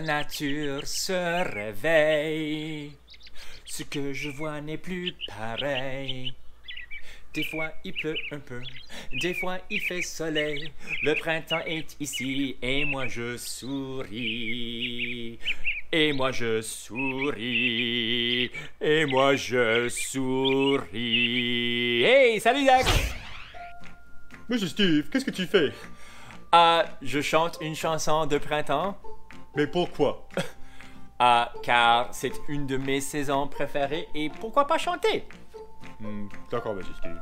la nature se réveille. Ce que je vois n'est plus pareil. Des fois il pleut un peu, des fois il fait soleil. Le printemps est ici et moi je souris. Et moi je souris. Et moi je souris. Hey, salut Zach! Monsieur Steve, qu'est-ce que tu fais? Ah, je chante une chanson de printemps. Mais pourquoi? Ah, car c'est une de mes saisons préférées et pourquoi pas chanter? Hmm, D'accord, Steve.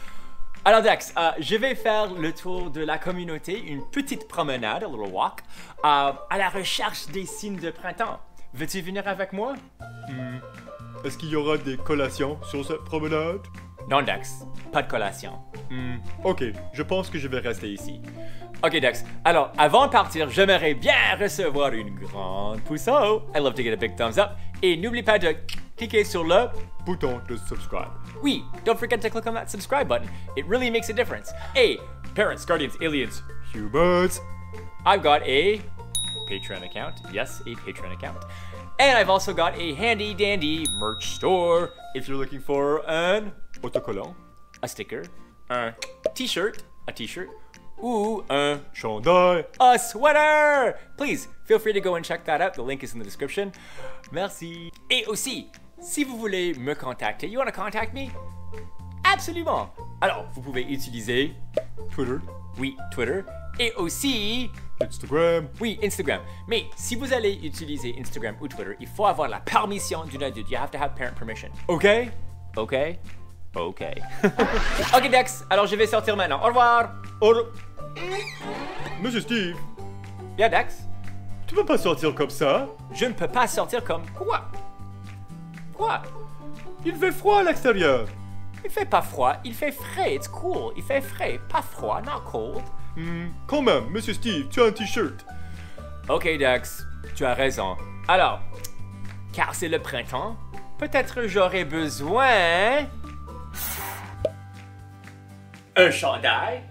Alors Dax, euh, je vais faire le tour de la communauté, une petite promenade, a little walk, euh, à la recherche des signes de printemps. Veux-tu venir avec moi? Est-ce qu'il y aura des collations sur cette promenade? Non Dax, pas de collation. Hmm, Ok, je pense que je vais rester ici. Ok Dax, alors avant de partir, j'aimerais bien recevoir une grande pouceau. I love to get a big thumbs up. Et n'oublie pas de cliquer sur le... Bouton de subscribe. Oui, don't forget to click on that subscribe button. It really makes a difference. Hey, parents, guardians, aliens, Humans. I've got a Patreon account. Yes, a Patreon account. And I've also got a handy dandy merch store. If you're looking for an autocollant, a sticker, un t-shirt, a t-shirt, ou un Chandail. a sweater. Please feel free to go and check that out. The link is in the description. Merci. Et aussi, si vous voulez me contacter, you want to contact me? Absolument. Alors, vous pouvez utiliser Twitter. oui, Twitter et aussi Instagram. oui, Instagram. Mais si vous allez utiliser Instagram ou Twitter, il faut avoir la permission d'une adulte. You have to have parent permission. OK? OK? OK. OK, Dex. Alors, je vais sortir maintenant. Au revoir. Oh, Monsieur Steve, Bien, Dex. tu peux pas sortir comme ça Je ne peux pas sortir comme quoi? Quoi? Il fait froid à l'extérieur. Il fait pas froid, il fait frais. It's cool. Il fait frais, pas froid, not cold. Hmm, quand même, Monsieur Steve, tu as un t-shirt. Ok, Dex, tu as raison. Alors, car c'est le printemps, peut-être j'aurais besoin. Un chandail,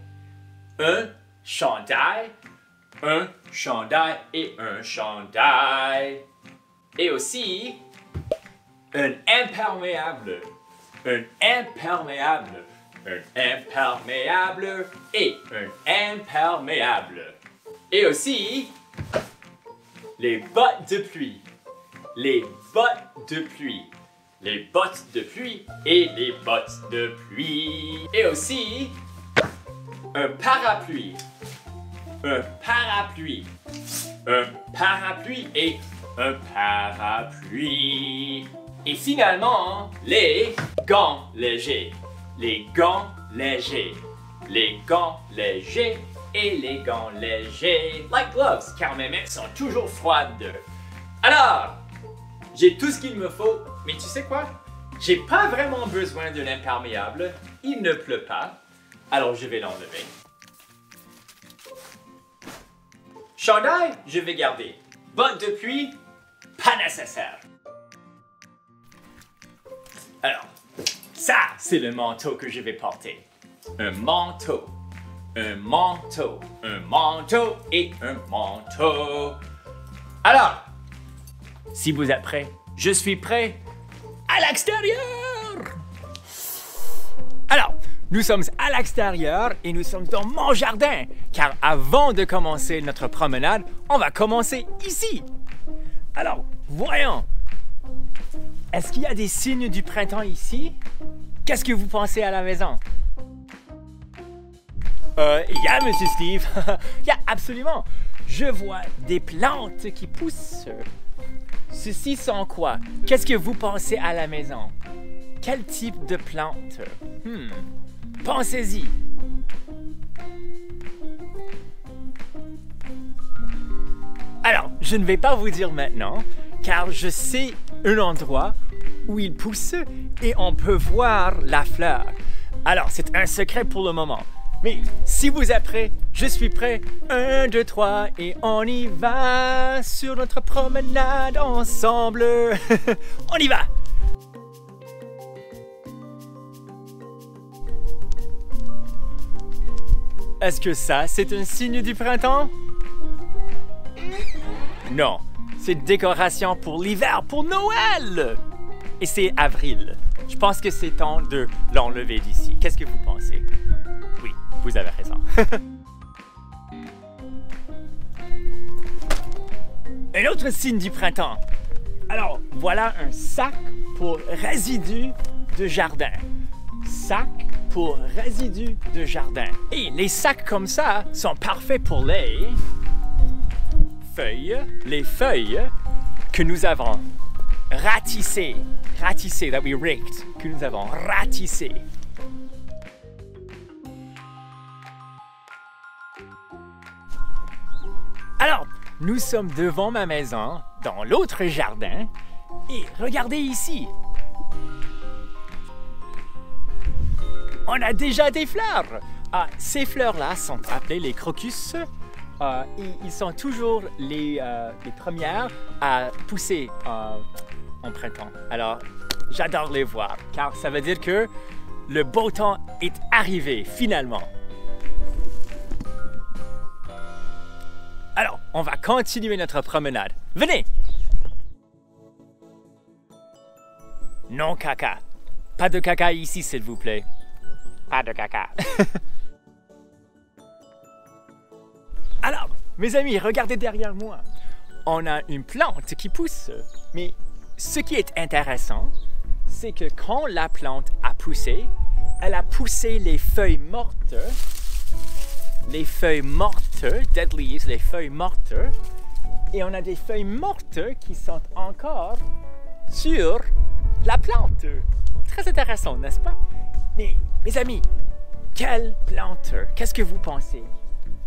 un chandail, un chandail et un chandail. Et aussi, un imperméable, un imperméable, un imperméable et un imperméable. Et aussi, les bottes de pluie, les bottes de pluie, les bottes de pluie et les bottes de pluie. Et aussi, un parapluie, un parapluie, un parapluie et un parapluie. Et finalement, les gants légers, les gants légers, les gants légers et les gants légers, like gloves, car mes mains sont toujours froides. Alors, j'ai tout ce qu'il me faut, mais tu sais quoi? J'ai pas vraiment besoin d'un imperméable. Il ne pleut pas, alors je vais l'enlever. Chandail, je vais garder. Bottes de pluie, pas nécessaire. Alors, ça, c'est le manteau que je vais porter. Un manteau, un manteau, un manteau et un manteau. Alors, si vous êtes prêts, je suis prêt à l'extérieur. Alors, nous sommes à l'extérieur et nous sommes dans mon jardin, car avant de commencer notre promenade, on va commencer ici. Alors, voyons. Est-ce qu'il y a des signes du printemps ici? Qu'est-ce que vous pensez à la maison? Euh, il y a, Monsieur Steve. Il y a absolument. Je vois des plantes qui poussent. Ceci sont quoi? Qu'est-ce que vous pensez à la maison? Quel type de plante? Hmm. Pensez-y. Alors, je ne vais pas vous dire maintenant, car je sais un endroit où il pousse et on peut voir la fleur. Alors, c'est un secret pour le moment. Mais si vous êtes prêts, je suis prêt. Un, deux, trois, et on y va sur notre promenade ensemble. on y va. Est-ce que ça, c'est un signe du printemps? Non, c'est décoration pour l'hiver, pour Noël. Et c'est avril. Je pense que c'est temps de l'enlever d'ici. Qu'est-ce que vous pensez? Oui, vous avez raison. un autre signe du printemps. Alors, voilà un sac pour résidus de jardin. Sac pour résidus de jardin. Et les sacs comme ça sont parfaits pour les feuilles, les feuilles que nous avons ratissées, ratissées, that we raked, que nous avons ratissées. Alors, nous sommes devant ma maison, dans l'autre jardin, et regardez ici. On a déjà des fleurs. Ah, ces fleurs-là sont appelées les crocus. Ah, et ils sont toujours les, euh, premières à pousser euh, en printemps. Alors, j'adore les voir, car ça veut dire que le beau temps est arrivé finalement. Alors, on va continuer notre promenade. Venez! Non caca. Pas de caca ici, s'il vous plaît. Pas de caca. Alors, mes amis, regardez derrière moi. On a une plante qui pousse. Mais ce qui est intéressant, c'est que quand la plante a poussé, elle a poussé les feuilles mortes les feuilles mortes, dead leaves, les feuilles mortes, et on a des feuilles mortes qui sont encore sur la plante. Très intéressant, n'est-ce pas? Mes amis, quelle plante? Qu'est-ce que vous pensez?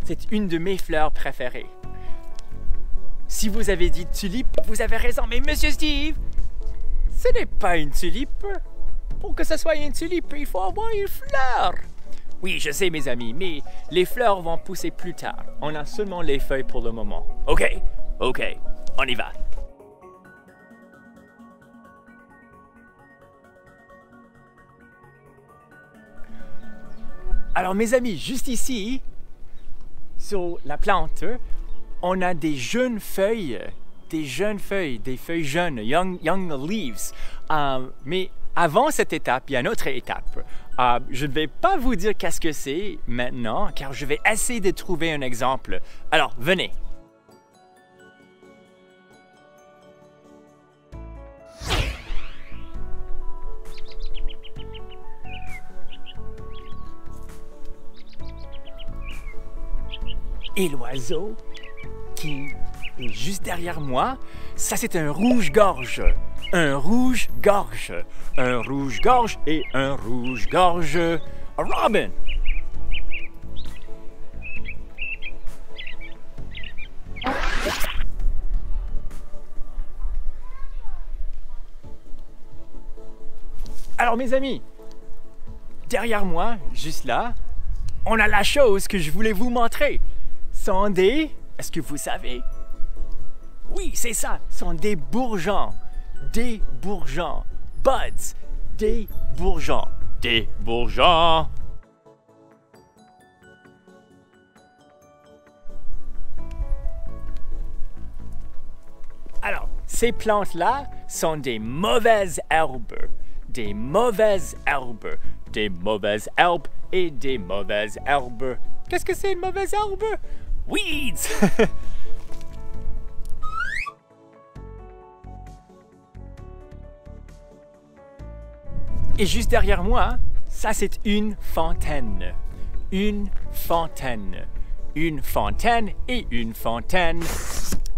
C'est une de mes fleurs préférées. Si vous avez dit tulipe, vous avez raison, mais Monsieur Steve, ce n'est pas une tulipe. Pour que ce soit une tulipe, il faut avoir une fleur. Oui, je sais mes amis, mais les fleurs vont pousser plus tard. On a seulement les feuilles pour le moment. OK, OK, on y va. Alors mes amis, juste ici, sur la plante, on a des jeunes feuilles, des jeunes feuilles, des feuilles jeunes, young, young leaves. Euh, mais avant cette étape, il y a une autre étape. Euh, je ne vais pas vous dire qu'est-ce que c'est maintenant, car je vais essayer de trouver un exemple. Alors, venez. Et l'oiseau qui est juste derrière moi, ça c'est un rouge-gorge. Un rouge-gorge. Un rouge-gorge et un rouge-gorge. Robin! Alors mes amis, derrière moi, juste là, on a la chose que je voulais vous montrer. Sont des... Est-ce que vous savez? Oui, c'est ça, sont des bourgeons. Des bourgeons. Buds. Des bourgeons. Des bourgeons. Alors, ces plantes-là sont des mauvaises herbes. Des mauvaises herbes. Des mauvaises herbes et des mauvaises herbes. Qu'est-ce que c'est une mauvaise herbe? Weeds! Et juste derrière moi, ça c'est une fontaine. Une fontaine. Une fontaine et une fontaine.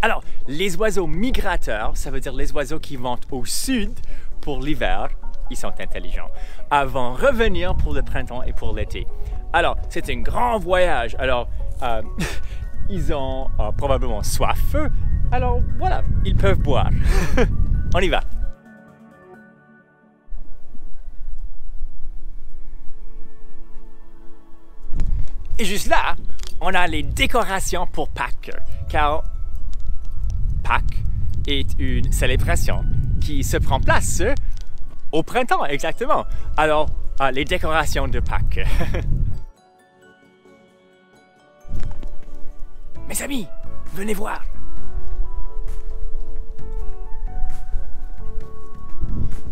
Alors, les oiseaux migrateurs, ça veut dire les oiseaux qui vont au sud pour l'hiver, ils sont intelligents, avant revenir pour le printemps et pour l'été. Alors, c'est un grand voyage. Alors, euh, ils ont euh, probablement soif. Alors, voilà, ils peuvent boire. On y va. Et juste là, on a les décorations pour Pâques, car Pâques est une célébration qui se prend place au printemps, exactement. Alors, ah, les décorations de Pâques. Mes amis, venez voir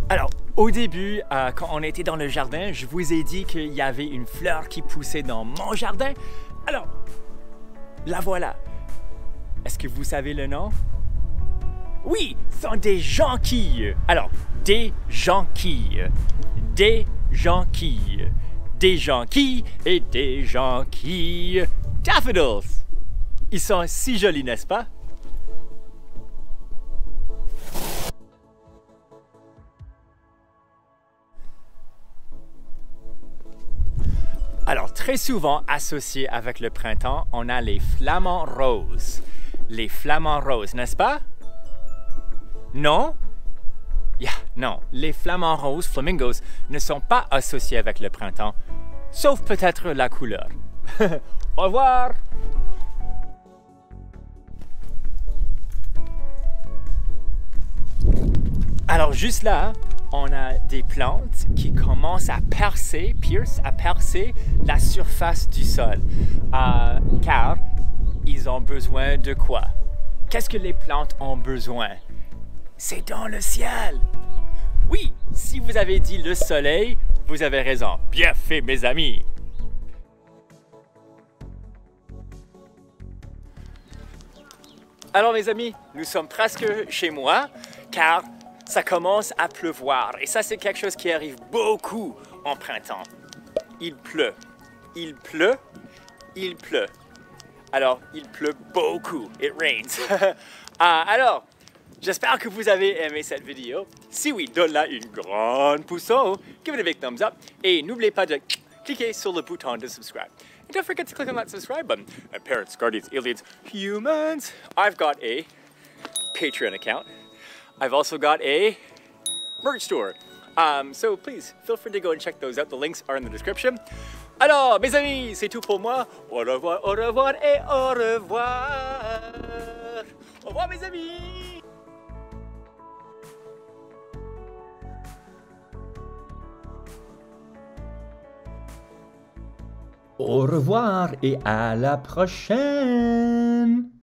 Alors, au début, euh, quand on était dans le jardin, je vous ai dit qu'il y avait une fleur qui poussait dans mon jardin. Alors, la voilà. Est-ce que vous savez le nom? Oui, ce sont des jonquilles. Alors, des jonquilles. Des jonquilles. Des jonquilles et des jonquilles. Daffodils ils sont si jolis, n'est-ce pas? Alors, très souvent associés avec le printemps, on a les flamants roses. Les flamants roses, n'est-ce pas? Non? Yeah, non, les flamants roses, flamingos, ne sont pas associés avec le printemps, sauf peut-être la couleur. Au revoir! Alors juste là, on a des plantes qui commencent à percer, pierce, à percer la surface du sol. Euh, car ils ont besoin de quoi? Qu'est-ce que les plantes ont besoin? C'est dans le ciel. Oui, si vous avez dit le soleil, vous avez raison. Bien fait, mes amis. Alors, mes amis, nous sommes presque chez moi, car ça commence à pleuvoir. Et ça, c'est quelque chose qui arrive beaucoup en printemps. Il pleut. Il pleut. Il pleut. Alors, il pleut beaucoup. It rains. ah, alors, j'espère que vous avez aimé cette vidéo. Si oui, donne-la une grande pouce en haut. Give it a big thumbs up. Et n'oubliez pas de cliquer sur le bouton de subscribe. And don't forget to click on that subscribe button. And parents, guardians, aliens, humans. I've got a Patreon account. I've also got a merch store. Um, so please feel free to go and check those out. The links are in the description. Alors, mes amis, c'est tout pour moi. Au revoir, au revoir et au revoir. Au revoir, mes amis. Au revoir et à la prochaine